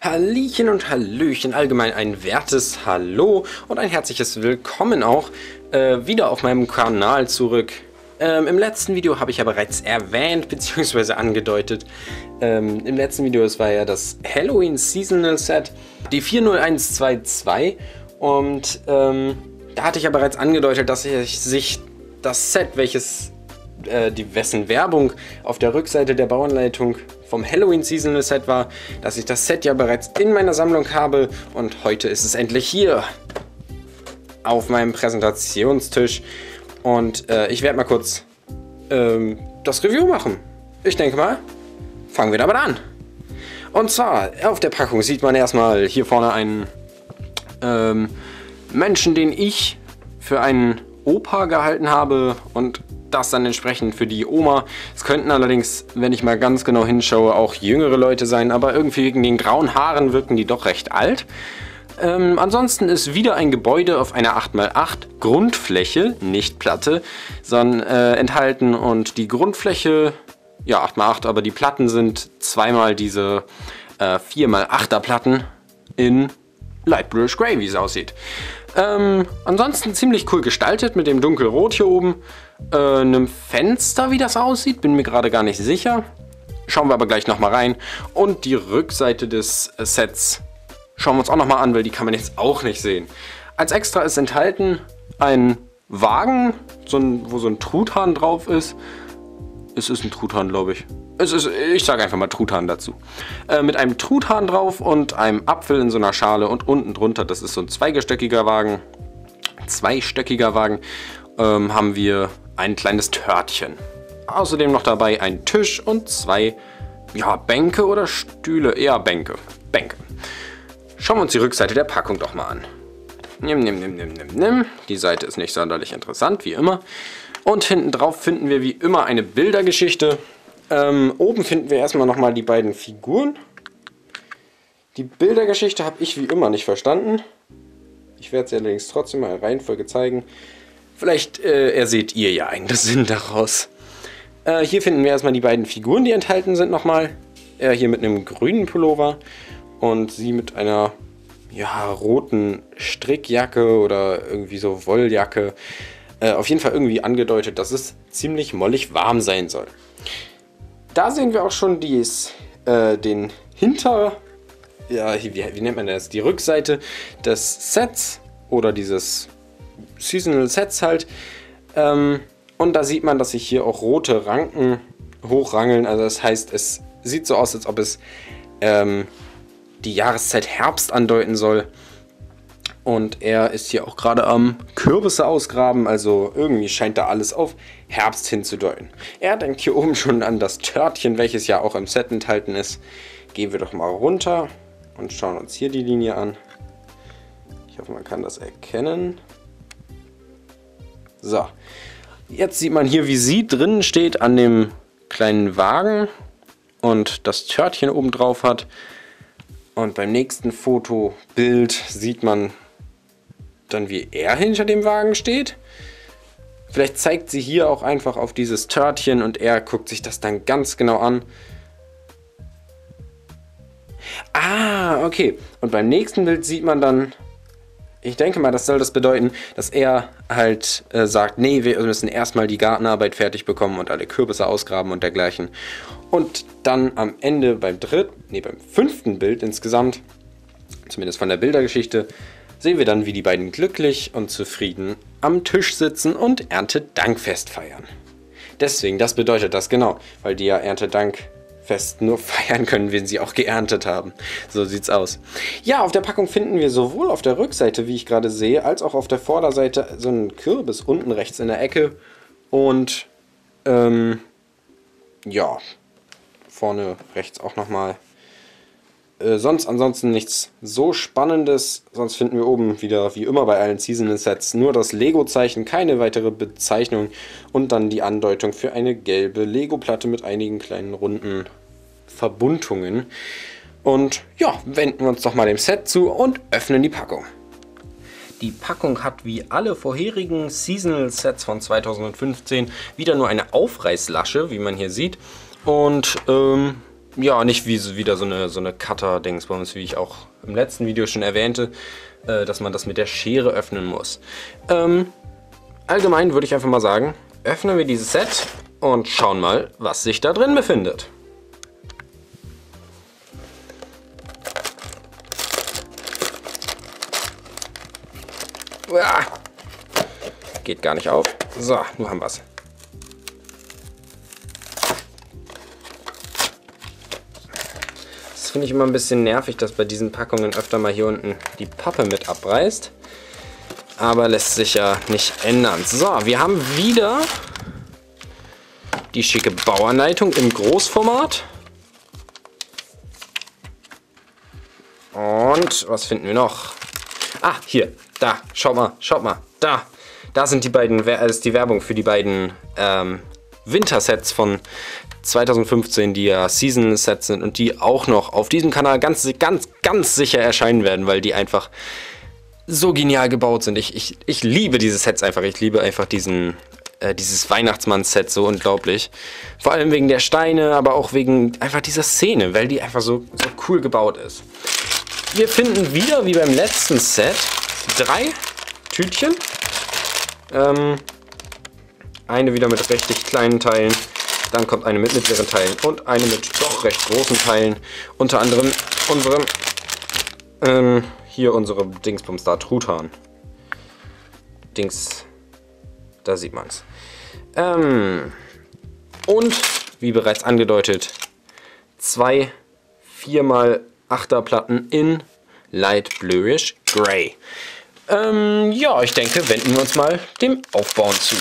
Hallöchen und Hallöchen, allgemein ein wertes Hallo und ein herzliches Willkommen auch äh, wieder auf meinem Kanal zurück. Ähm, Im letzten Video habe ich ja bereits erwähnt bzw. angedeutet, ähm, im letzten Video, es war ja das Halloween Seasonal Set, die 40122 und ähm, da hatte ich ja bereits angedeutet, dass ich sich das Set, welches äh, die wessen Werbung auf der Rückseite der Bauanleitung vom Halloween Seasonal Set war, dass ich das Set ja bereits in meiner Sammlung habe und heute ist es endlich hier auf meinem Präsentationstisch und äh, ich werde mal kurz ähm, das Review machen. Ich denke mal, fangen wir damit an. Und zwar, auf der Packung sieht man erstmal hier vorne einen ähm, Menschen, den ich für einen Opa gehalten habe und das dann entsprechend für die Oma. Es könnten allerdings, wenn ich mal ganz genau hinschaue, auch jüngere Leute sein, aber irgendwie wegen den grauen Haaren wirken die doch recht alt. Ähm, ansonsten ist wieder ein Gebäude auf einer 8x8 Grundfläche, nicht Platte, sondern äh, enthalten und die Grundfläche, ja 8x8, aber die Platten sind zweimal diese äh, 4x8er Platten in Light Bluish Grey, wie es aussieht. Ähm, ansonsten ziemlich cool gestaltet mit dem dunkelrot hier oben. Äh, einem Fenster, wie das aussieht, bin mir gerade gar nicht sicher. Schauen wir aber gleich nochmal rein. Und die Rückseite des Sets schauen wir uns auch nochmal an, weil die kann man jetzt auch nicht sehen. Als extra ist enthalten ein Wagen, so ein, wo so ein Truthahn drauf ist. Es ist ein Truthahn, glaube ich. Es ist, ich sage einfach mal Truthahn dazu. Äh, mit einem Truthahn drauf und einem Apfel in so einer Schale und unten drunter, das ist so ein zweigesteckiger Wagen, zweistöckiger Wagen, ähm, haben wir ein kleines Törtchen. Außerdem noch dabei ein Tisch und zwei ja, Bänke oder Stühle. Eher Bänke. Bänke. Schauen wir uns die Rückseite der Packung doch mal an. Nimm, nimm, nimm, nimm, nimm, nimm. Die Seite ist nicht sonderlich interessant, wie immer. Und hinten drauf finden wir wie immer eine Bildergeschichte. Ähm, oben finden wir erstmal nochmal die beiden Figuren. Die Bildergeschichte habe ich wie immer nicht verstanden. Ich werde sie allerdings trotzdem mal in Reihenfolge zeigen. Vielleicht äh, erseht ihr ja einen Sinn daraus. Äh, hier finden wir erstmal die beiden Figuren, die enthalten sind nochmal. Er hier mit einem grünen Pullover und sie mit einer ja, roten Strickjacke oder irgendwie so Wolljacke. Äh, auf jeden Fall irgendwie angedeutet, dass es ziemlich mollig warm sein soll. Da sehen wir auch schon dies, äh, den Hinter... Ja, wie, wie nennt man das? Die Rückseite des Sets oder dieses Seasonal Sets halt. Ähm, und da sieht man, dass sich hier auch rote Ranken hochrangeln. Also das heißt, es sieht so aus, als ob es ähm, die Jahreszeit Herbst andeuten soll. Und er ist hier auch gerade am Kürbisse ausgraben, also irgendwie scheint da alles auf Herbst hinzudeuten. Er denkt hier oben schon an das Törtchen, welches ja auch im Set enthalten ist. Gehen wir doch mal runter und schauen uns hier die Linie an. Ich hoffe, man kann das erkennen. So, jetzt sieht man hier, wie sie drinnen steht an dem kleinen Wagen und das Törtchen oben drauf hat. Und beim nächsten Fotobild sieht man dann, wie er hinter dem Wagen steht. Vielleicht zeigt sie hier auch einfach auf dieses Törtchen und er guckt sich das dann ganz genau an. Ah, okay. Und beim nächsten Bild sieht man dann, ich denke mal, das soll das bedeuten, dass er halt äh, sagt, nee, wir müssen erstmal die Gartenarbeit fertig bekommen und alle Kürbisse ausgraben und dergleichen. Und dann am Ende beim dritten, nee, beim fünften Bild insgesamt, zumindest von der Bildergeschichte, sehen wir dann, wie die beiden glücklich und zufrieden am Tisch sitzen und Erntedankfest feiern. Deswegen, das bedeutet das genau, weil die ja Erntedankfest nur feiern können, wenn sie auch geerntet haben. So sieht's aus. Ja, auf der Packung finden wir sowohl auf der Rückseite, wie ich gerade sehe, als auch auf der Vorderseite so einen Kürbis unten rechts in der Ecke. Und ähm, ja, vorne rechts auch nochmal. Äh, sonst ansonsten nichts so spannendes. Sonst finden wir oben wieder wie immer bei allen Seasonal Sets nur das Lego-Zeichen, keine weitere Bezeichnung und dann die Andeutung für eine gelbe Lego-Platte mit einigen kleinen runden Verbuntungen. Und ja, wenden wir uns doch mal dem Set zu und öffnen die Packung. Die Packung hat wie alle vorherigen Seasonal Sets von 2015 wieder nur eine Aufreißlasche, wie man hier sieht. Und ähm, ja, nicht wie wieder so eine, so eine Cutter-Dingsbums, wie ich auch im letzten Video schon erwähnte, äh, dass man das mit der Schere öffnen muss. Ähm, allgemein würde ich einfach mal sagen, öffnen wir dieses Set und schauen mal, was sich da drin befindet. Uah. Geht gar nicht auf. So, nun haben wir es. Das finde ich immer ein bisschen nervig, dass bei diesen Packungen öfter mal hier unten die Pappe mit abreißt. Aber lässt sich ja nicht ändern. So, wir haben wieder die schicke Bauanleitung im Großformat. Und was finden wir noch? Ah, hier, da, schaut mal, schaut mal, da. Da sind die beiden, ist die Werbung für die beiden ähm, Wintersets von 2015, die ja Season-Sets sind und die auch noch auf diesem Kanal ganz, ganz, ganz sicher erscheinen werden, weil die einfach so genial gebaut sind. Ich, ich, ich liebe diese Sets einfach. Ich liebe einfach diesen, äh, dieses Weihnachtsmann-Set so unglaublich. Vor allem wegen der Steine, aber auch wegen einfach dieser Szene, weil die einfach so, so cool gebaut ist. Wir finden wieder, wie beim letzten Set, drei Tütchen. Ähm, eine wieder mit richtig kleinen Teilen. Dann kommt eine mit mittleren Teilen und eine mit doch recht großen Teilen. Unter anderem unserem, ähm, hier unsere Dingsbums da, Truthahn. Dings, da sieht man's. Ähm, und, wie bereits angedeutet, zwei 4x 8er Platten in Light Bluish Gray. Ähm, ja, ich denke, wenden wir uns mal dem Aufbauen zu.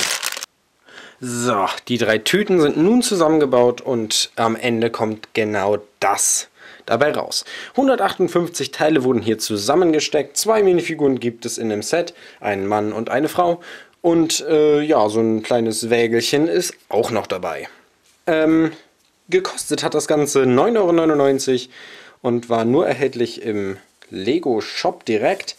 So, die drei Tüten sind nun zusammengebaut und am Ende kommt genau das dabei raus. 158 Teile wurden hier zusammengesteckt. Zwei Minifiguren gibt es in dem Set, einen Mann und eine Frau. Und äh, ja, so ein kleines Wägelchen ist auch noch dabei. Ähm, gekostet hat das Ganze 9,99 Euro und war nur erhältlich im Lego Shop direkt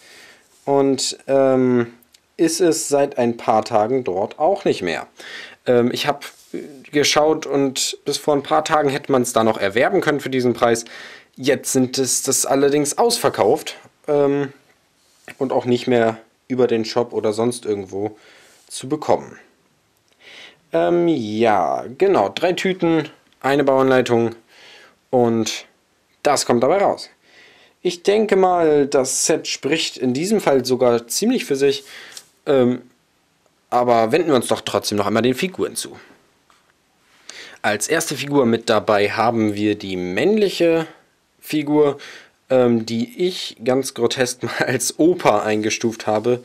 und ähm, ist es seit ein paar Tagen dort auch nicht mehr. Ähm, ich habe geschaut und bis vor ein paar Tagen hätte man es da noch erwerben können für diesen Preis. Jetzt sind es das allerdings ausverkauft ähm, und auch nicht mehr über den Shop oder sonst irgendwo zu bekommen. Ähm, ja, genau, drei Tüten, eine Bauanleitung und das kommt dabei raus. Ich denke mal, das Set spricht in diesem Fall sogar ziemlich für sich. Ähm, aber wenden wir uns doch trotzdem noch einmal den Figuren zu. Als erste Figur mit dabei haben wir die männliche Figur, ähm, die ich ganz grotesk mal als Opa eingestuft habe.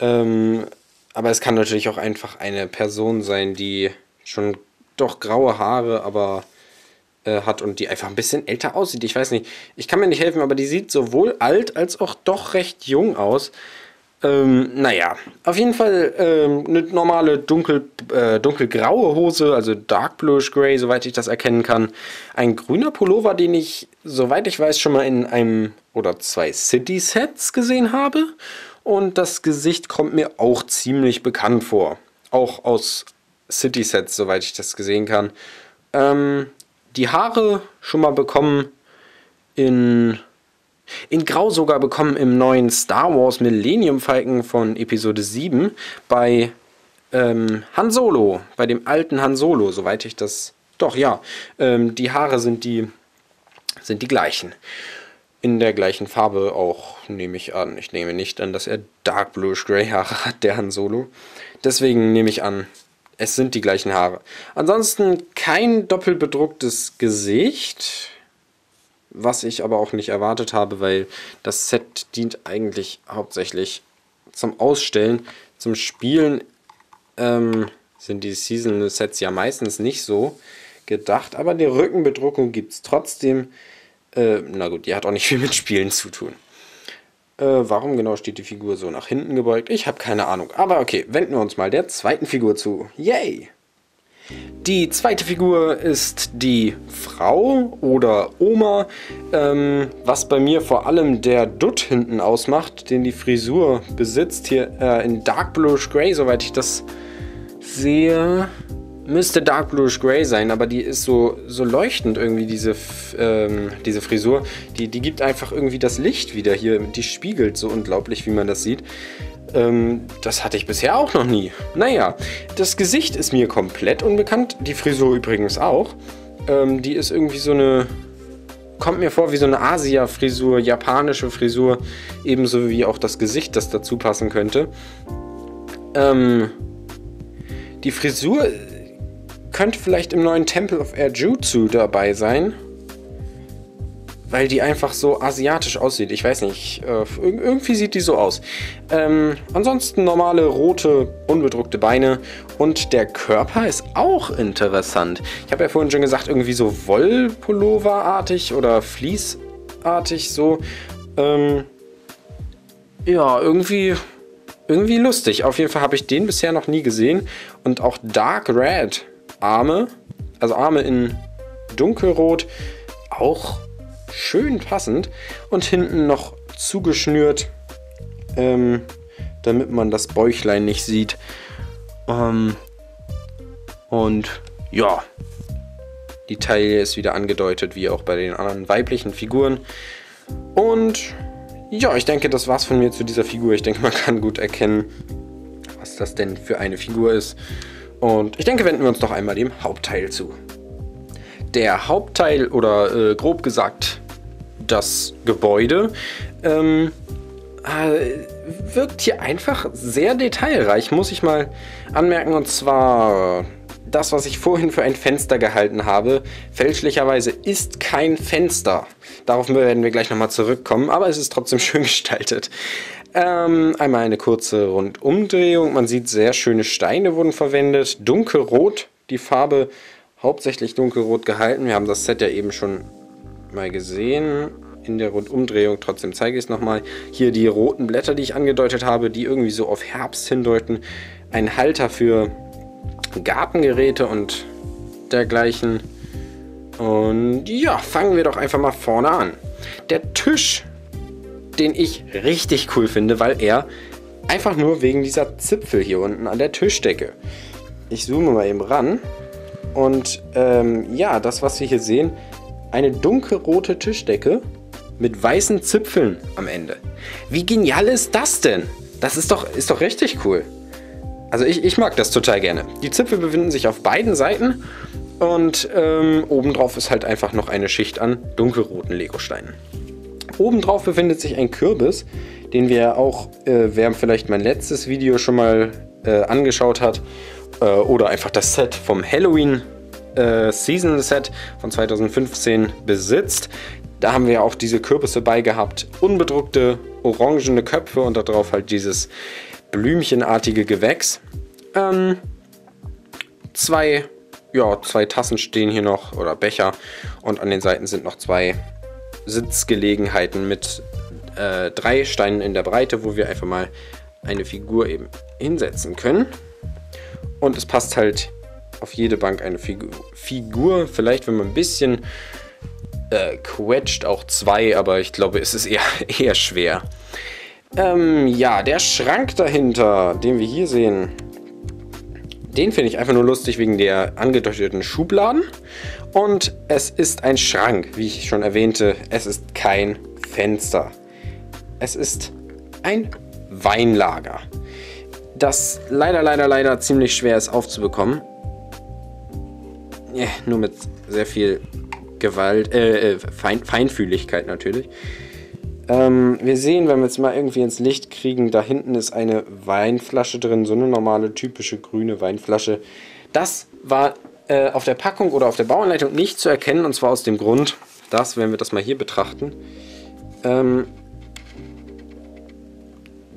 Ähm, aber es kann natürlich auch einfach eine Person sein, die schon doch graue Haare, aber äh, hat und die einfach ein bisschen älter aussieht. Ich weiß nicht, ich kann mir nicht helfen, aber die sieht sowohl alt als auch doch recht jung aus. Ähm, naja, auf jeden Fall ähm, eine normale dunkel, äh, dunkelgraue Hose, also Dark Bluish Gray, soweit ich das erkennen kann. Ein grüner Pullover, den ich, soweit ich weiß, schon mal in einem oder zwei City-Sets gesehen habe. Und das Gesicht kommt mir auch ziemlich bekannt vor. Auch aus City-Sets, soweit ich das gesehen kann. Ähm, die Haare schon mal bekommen in, in Grau sogar bekommen im neuen Star Wars Millennium Falcon von Episode 7 bei ähm, Han Solo, bei dem alten Han Solo, soweit ich das. Doch, ja. Ähm, die Haare sind die, sind die gleichen. In der gleichen Farbe auch, nehme ich an. Ich nehme nicht an, dass er Dark Bluish Gray Haare hat, der Han Solo. Deswegen nehme ich an, es sind die gleichen Haare. Ansonsten kein doppelbedrucktes Gesicht, was ich aber auch nicht erwartet habe, weil das Set dient eigentlich hauptsächlich zum Ausstellen. Zum Spielen ähm, sind die Season-Sets ja meistens nicht so gedacht, aber die Rückenbedruckung gibt es trotzdem. Äh, na gut, die hat auch nicht viel mit Spielen zu tun. Äh, warum genau steht die Figur so nach hinten gebeugt? Ich habe keine Ahnung. Aber okay, wenden wir uns mal der zweiten Figur zu. Yay! Die zweite Figur ist die Frau oder Oma, ähm, was bei mir vor allem der Dutt hinten ausmacht, den die Frisur besitzt, hier äh, in Dark Bluish Gray, soweit ich das sehe. Müsste Dark Bluish Grey sein, aber die ist so, so leuchtend irgendwie, diese, ähm, diese Frisur. Die, die gibt einfach irgendwie das Licht wieder hier. Die spiegelt so unglaublich, wie man das sieht. Ähm, das hatte ich bisher auch noch nie. Naja, das Gesicht ist mir komplett unbekannt. Die Frisur übrigens auch. Ähm, die ist irgendwie so eine... Kommt mir vor wie so eine Asia-Frisur, japanische Frisur. Ebenso wie auch das Gesicht, das dazu passen könnte. Ähm, die Frisur könnte vielleicht im neuen Temple of Air Jutsu dabei sein. Weil die einfach so asiatisch aussieht. Ich weiß nicht. Äh, irgendwie sieht die so aus. Ähm, ansonsten normale rote, unbedruckte Beine. Und der Körper ist auch interessant. Ich habe ja vorhin schon gesagt, irgendwie so Wollpullover-artig oder Fließartig so. Ähm, ja, irgendwie irgendwie lustig. Auf jeden Fall habe ich den bisher noch nie gesehen. Und auch Dark Red Arme, also Arme in dunkelrot, auch schön passend. Und hinten noch zugeschnürt, ähm, damit man das Bäuchlein nicht sieht. Ähm, und ja, die Taille ist wieder angedeutet, wie auch bei den anderen weiblichen Figuren. Und ja, ich denke, das war's von mir zu dieser Figur. Ich denke, man kann gut erkennen, was das denn für eine Figur ist. Und ich denke, wenden wir uns doch einmal dem Hauptteil zu. Der Hauptteil oder äh, grob gesagt das Gebäude ähm, äh, wirkt hier einfach sehr detailreich, muss ich mal anmerken. Und zwar das, was ich vorhin für ein Fenster gehalten habe, fälschlicherweise ist kein Fenster. Darauf werden wir gleich nochmal zurückkommen, aber es ist trotzdem schön gestaltet. Ähm, einmal eine kurze Rundumdrehung. Man sieht, sehr schöne Steine wurden verwendet. Dunkelrot, die Farbe hauptsächlich dunkelrot gehalten. Wir haben das Set ja eben schon mal gesehen in der Rundumdrehung. Trotzdem zeige ich es nochmal. Hier die roten Blätter, die ich angedeutet habe, die irgendwie so auf Herbst hindeuten. Ein Halter für Gartengeräte und dergleichen. Und ja, fangen wir doch einfach mal vorne an. Der Tisch den ich richtig cool finde, weil er einfach nur wegen dieser Zipfel hier unten an der Tischdecke. Ich zoome mal eben ran. Und ähm, ja, das, was wir hier sehen, eine dunkelrote Tischdecke mit weißen Zipfeln am Ende. Wie genial ist das denn? Das ist doch, ist doch richtig cool. Also ich, ich mag das total gerne. Die Zipfel befinden sich auf beiden Seiten und ähm, obendrauf ist halt einfach noch eine Schicht an dunkelroten Legosteinen. Obendrauf befindet sich ein Kürbis, den wir auch, äh, wer vielleicht mein letztes Video schon mal äh, angeschaut hat, äh, oder einfach das Set vom Halloween äh, Season Set von 2015 besitzt. Da haben wir auch diese Kürbisse bei gehabt, unbedruckte orangene Köpfe und darauf halt dieses blümchenartige Gewächs. Ähm, zwei, ja, zwei Tassen stehen hier noch oder Becher und an den Seiten sind noch zwei Sitzgelegenheiten mit äh, drei Steinen in der Breite, wo wir einfach mal eine Figur eben hinsetzen können. Und es passt halt auf jede Bank eine Figur. Figur vielleicht, wenn man ein bisschen äh, quetscht, auch zwei, aber ich glaube, es ist eher, eher schwer. Ähm, ja, der Schrank dahinter, den wir hier sehen, den finde ich einfach nur lustig wegen der angedeuteten Schubladen. Und es ist ein Schrank, wie ich schon erwähnte. Es ist kein Fenster. Es ist ein Weinlager, das leider, leider, leider ziemlich schwer ist aufzubekommen. Ja, nur mit sehr viel Gewalt, äh, äh Fein, Feinfühligkeit natürlich. Ähm, wir sehen, wenn wir es mal irgendwie ins Licht kriegen, da hinten ist eine Weinflasche drin, so eine normale, typische grüne Weinflasche. Das war äh, auf der Packung oder auf der Bauanleitung nicht zu erkennen. Und zwar aus dem Grund, dass, wenn wir das mal hier betrachten, ähm,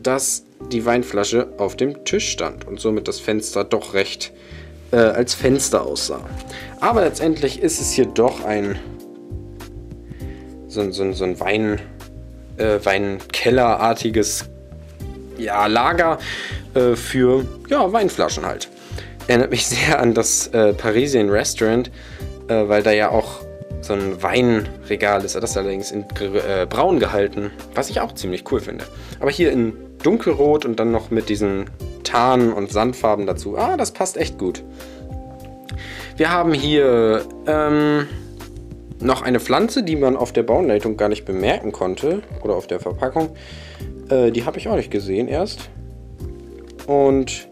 dass die Weinflasche auf dem Tisch stand und somit das Fenster doch recht äh, als Fenster aussah. Aber letztendlich ist es hier doch ein so, so, so ein Wein, äh, Weinkellerartiges ja, Lager äh, für ja, Weinflaschen halt erinnert mich sehr an das äh, Parisian Restaurant, äh, weil da ja auch so ein Weinregal ist. Das ist allerdings in äh, braun gehalten, was ich auch ziemlich cool finde. Aber hier in dunkelrot und dann noch mit diesen Tarn- und Sandfarben dazu. Ah, das passt echt gut. Wir haben hier ähm, noch eine Pflanze, die man auf der Bauanleitung gar nicht bemerken konnte. Oder auf der Verpackung. Äh, die habe ich auch nicht gesehen erst. Und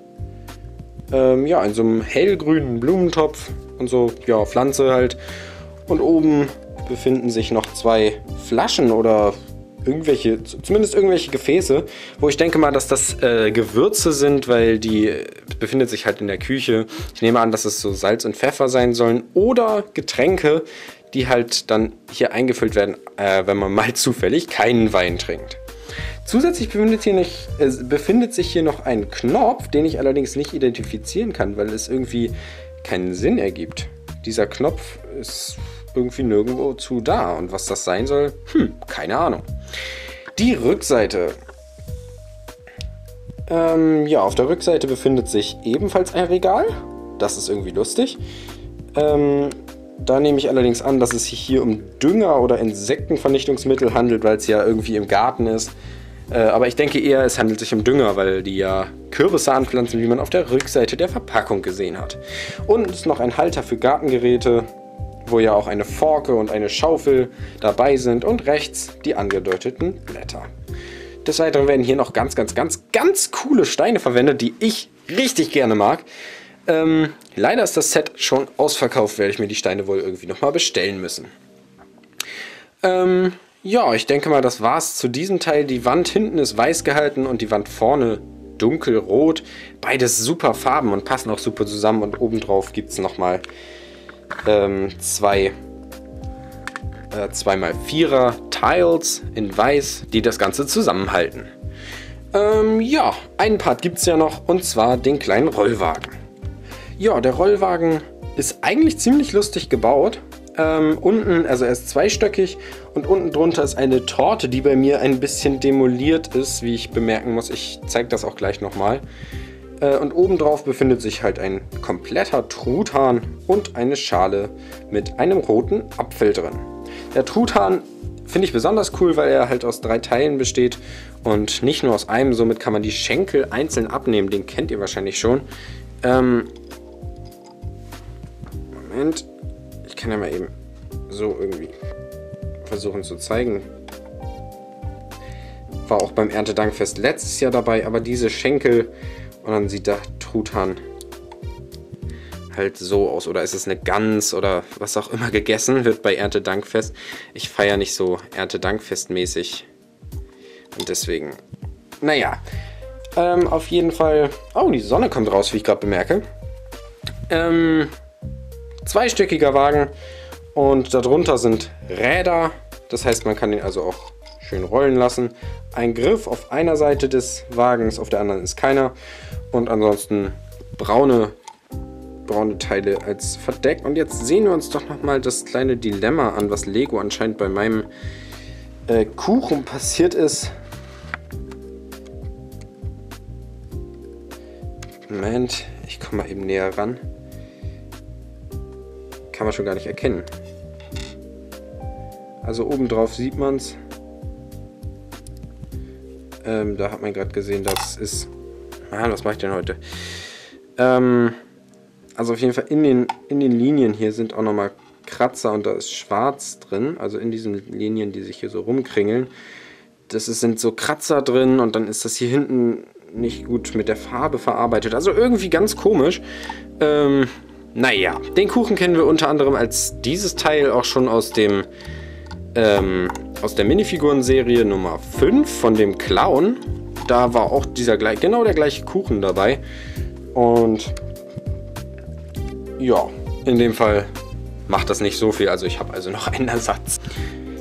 ähm, ja, in so einem hellgrünen Blumentopf und so, ja, Pflanze halt. Und oben befinden sich noch zwei Flaschen oder irgendwelche, zumindest irgendwelche Gefäße, wo ich denke mal, dass das äh, Gewürze sind, weil die äh, befindet sich halt in der Küche. Ich nehme an, dass es so Salz und Pfeffer sein sollen oder Getränke, die halt dann hier eingefüllt werden, äh, wenn man mal zufällig keinen Wein trinkt. Zusätzlich befindet, hier nicht, äh, befindet sich hier noch ein Knopf, den ich allerdings nicht identifizieren kann, weil es irgendwie keinen Sinn ergibt. Dieser Knopf ist irgendwie nirgendwo zu da. Und was das sein soll, hm, keine Ahnung. Die Rückseite. Ähm, ja, auf der Rückseite befindet sich ebenfalls ein Regal. Das ist irgendwie lustig. Ähm, da nehme ich allerdings an, dass es sich hier um Dünger oder Insektenvernichtungsmittel handelt, weil es ja irgendwie im Garten ist. Äh, aber ich denke eher, es handelt sich um Dünger, weil die ja Kürbisse anpflanzen, wie man auf der Rückseite der Verpackung gesehen hat. Und noch ein Halter für Gartengeräte, wo ja auch eine Forke und eine Schaufel dabei sind und rechts die angedeuteten Blätter. Des Weiteren werden hier noch ganz, ganz, ganz, ganz coole Steine verwendet, die ich richtig gerne mag. Ähm, leider ist das Set schon ausverkauft, werde ich mir die Steine wohl irgendwie nochmal bestellen müssen. Ähm, ja, ich denke mal, das war's zu diesem Teil. Die Wand hinten ist weiß gehalten und die Wand vorne dunkelrot. Beides super Farben und passen auch super zusammen. Und obendrauf gibt es nochmal ähm, zwei äh, 2x4er Tiles in weiß, die das Ganze zusammenhalten. Ähm, ja, einen Part gibt es ja noch und zwar den kleinen Rollwagen. Ja, der Rollwagen ist eigentlich ziemlich lustig gebaut. Ähm, unten, also er ist zweistöckig und unten drunter ist eine Torte, die bei mir ein bisschen demoliert ist, wie ich bemerken muss. Ich zeige das auch gleich nochmal. Äh, und obendrauf befindet sich halt ein kompletter Truthahn und eine Schale mit einem roten Apfel drin. Der Truthahn finde ich besonders cool, weil er halt aus drei Teilen besteht und nicht nur aus einem. Somit kann man die Schenkel einzeln abnehmen. Den kennt ihr wahrscheinlich schon. Ähm Moment kann ja mal eben so irgendwie versuchen zu zeigen. War auch beim Erntedankfest letztes Jahr dabei, aber diese Schenkel und dann sieht der Truthahn halt so aus. Oder ist es eine Gans oder was auch immer gegessen wird bei Erntedankfest. Ich feiere nicht so Erntedankfest-mäßig. Und deswegen, naja. Ähm, auf jeden Fall. Oh, die Sonne kommt raus, wie ich gerade bemerke. Ähm, zweistöckiger Wagen und darunter sind Räder. Das heißt, man kann ihn also auch schön rollen lassen. Ein Griff auf einer Seite des Wagens, auf der anderen ist keiner. Und ansonsten braune, braune Teile als Verdeck. Und jetzt sehen wir uns doch nochmal das kleine Dilemma an, was Lego anscheinend bei meinem äh, Kuchen passiert ist. Moment, ich komme mal eben näher ran kann man schon gar nicht erkennen. Also oben drauf sieht man es. Ähm, da hat man gerade gesehen, das ist... Ah, was mache ich denn heute? Ähm, also auf jeden Fall in den, in den Linien hier sind auch nochmal Kratzer und da ist schwarz drin. Also in diesen Linien, die sich hier so rumkringeln. Das ist, sind so Kratzer drin und dann ist das hier hinten nicht gut mit der Farbe verarbeitet. Also irgendwie ganz komisch. Ähm, naja, den Kuchen kennen wir unter anderem als dieses Teil auch schon aus dem ähm, aus der Minifiguren-Serie Nummer 5 von dem Clown. Da war auch dieser genau der gleiche Kuchen dabei. Und ja, in dem Fall macht das nicht so viel. Also ich habe also noch einen Ersatz.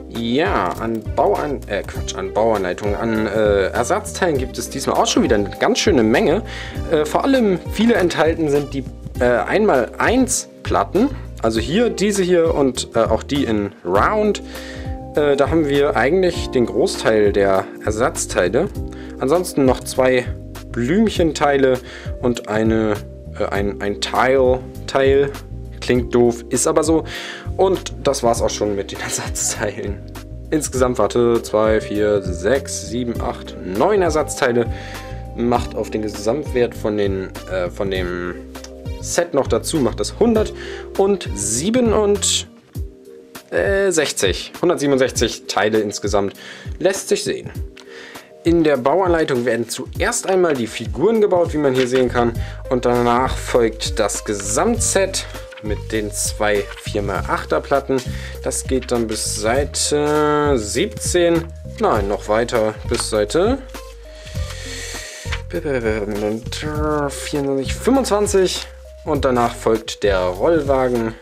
Ja, an Bauan äh, Quatsch, an Bauanleitungen, an äh, Ersatzteilen gibt es diesmal auch schon wieder eine ganz schöne Menge. Äh, vor allem viele enthalten sind die äh, einmal eins Platten, also hier diese hier und äh, auch die in Round. Äh, da haben wir eigentlich den Großteil der Ersatzteile. Ansonsten noch zwei Blümchenteile und eine, äh, ein, ein Tile-Teil. Klingt doof, ist aber so. Und das war's auch schon mit den Ersatzteilen. Insgesamt, warte, 2, 4, 6, 7, 8, 9 Ersatzteile. Macht auf den Gesamtwert von, den, äh, von dem Set noch dazu macht das 167 167 Teile insgesamt. Lässt sich sehen. In der Bauanleitung werden zuerst einmal die Figuren gebaut, wie man hier sehen kann. Und danach folgt das Gesamtset mit den zwei 4x8er Platten. Das geht dann bis Seite 17. Nein, noch weiter bis Seite 24, 25. Und danach folgt der Rollwagen.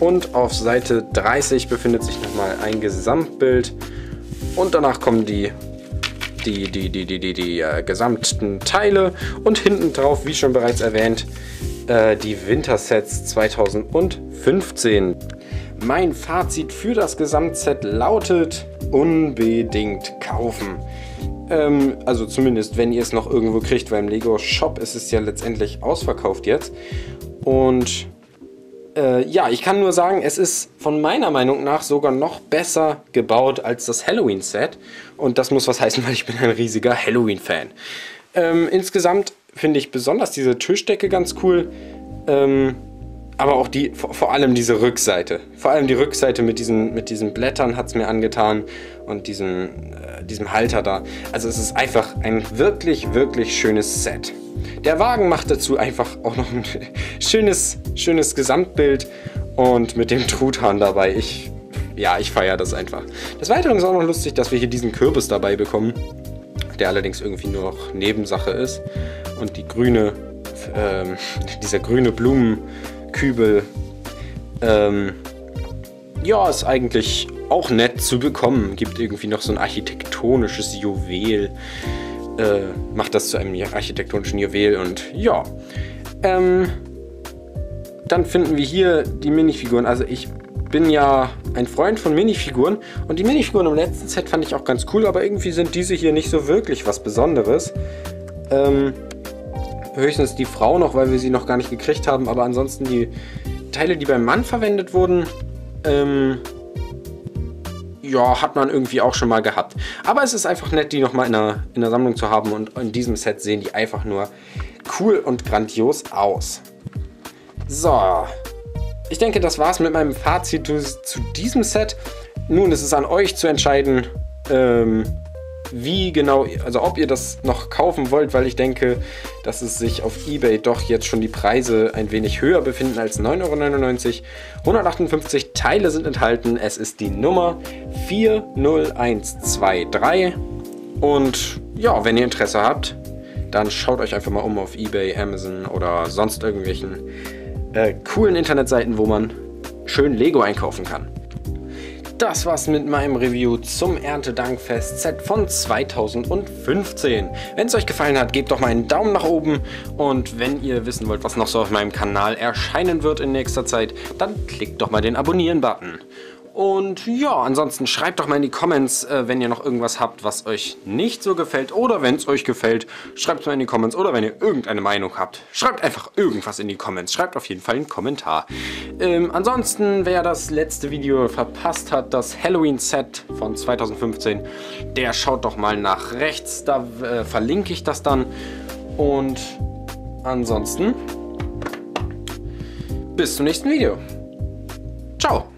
Und auf Seite 30 befindet sich nochmal ein Gesamtbild. Und danach kommen die die, die, die, die, die, die äh, gesamten Teile und hinten drauf, wie schon bereits erwähnt, äh, die Wintersets 2015. Mein Fazit für das Gesamtset lautet unbedingt kaufen. Ähm, also zumindest, wenn ihr es noch irgendwo kriegt, weil im Lego Shop ist es ja letztendlich ausverkauft jetzt. Und äh, ja, ich kann nur sagen, es ist von meiner Meinung nach sogar noch besser gebaut als das Halloween-Set. Und das muss was heißen, weil ich bin ein riesiger Halloween-Fan. Ähm, insgesamt finde ich besonders diese Tischdecke ganz cool. Ähm, aber auch die, vor, allem diese Rückseite. Vor allem die Rückseite mit diesen, mit diesen Blättern hat es mir angetan und diesem, äh, diesem Halter da. Also es ist einfach ein wirklich, wirklich schönes Set. Der Wagen macht dazu einfach auch noch ein schönes, schönes Gesamtbild und mit dem Truthahn dabei. Ich, ja, ich feiere das einfach. Des Weiteren ist auch noch lustig, dass wir hier diesen Kürbis dabei bekommen, der allerdings irgendwie nur noch Nebensache ist. Und die grüne, ähm, dieser grüne Blumenkübel, ähm, ja, ist eigentlich auch nett zu bekommen. Gibt irgendwie noch so ein architektonisches Juwel äh, macht das zu einem architektonischen Juwel und ja. Ähm, dann finden wir hier die Minifiguren. Also ich bin ja ein Freund von Minifiguren und die Minifiguren im letzten Set fand ich auch ganz cool, aber irgendwie sind diese hier nicht so wirklich was Besonderes. Ähm, höchstens die Frau noch, weil wir sie noch gar nicht gekriegt haben, aber ansonsten die Teile, die beim Mann verwendet wurden, ähm, ja, hat man irgendwie auch schon mal gehabt. Aber es ist einfach nett, die nochmal in der, in der Sammlung zu haben und in diesem Set sehen die einfach nur cool und grandios aus. So, ich denke, das war's mit meinem Fazit zu diesem Set. Nun ist es an euch zu entscheiden, ähm, wie genau, also ob ihr das noch kaufen wollt, weil ich denke, dass es sich auf Ebay doch jetzt schon die Preise ein wenig höher befinden als 9,99 Euro. 158 Teile sind enthalten. Es ist die Nummer 40123. Und ja, wenn ihr Interesse habt, dann schaut euch einfach mal um auf Ebay, Amazon oder sonst irgendwelchen äh, coolen Internetseiten, wo man schön Lego einkaufen kann das war's mit meinem Review zum Erntedankfest Set von 2015. Wenn es euch gefallen hat, gebt doch mal einen Daumen nach oben und wenn ihr wissen wollt, was noch so auf meinem Kanal erscheinen wird in nächster Zeit, dann klickt doch mal den Abonnieren-Button. Und ja, ansonsten schreibt doch mal in die Comments, äh, wenn ihr noch irgendwas habt, was euch nicht so gefällt. Oder wenn es euch gefällt, schreibt es mal in die Comments. Oder wenn ihr irgendeine Meinung habt, schreibt einfach irgendwas in die Comments. Schreibt auf jeden Fall einen Kommentar. Ähm, ansonsten, wer das letzte Video verpasst hat, das Halloween-Set von 2015, der schaut doch mal nach rechts. Da äh, verlinke ich das dann. Und ansonsten, bis zum nächsten Video. Ciao.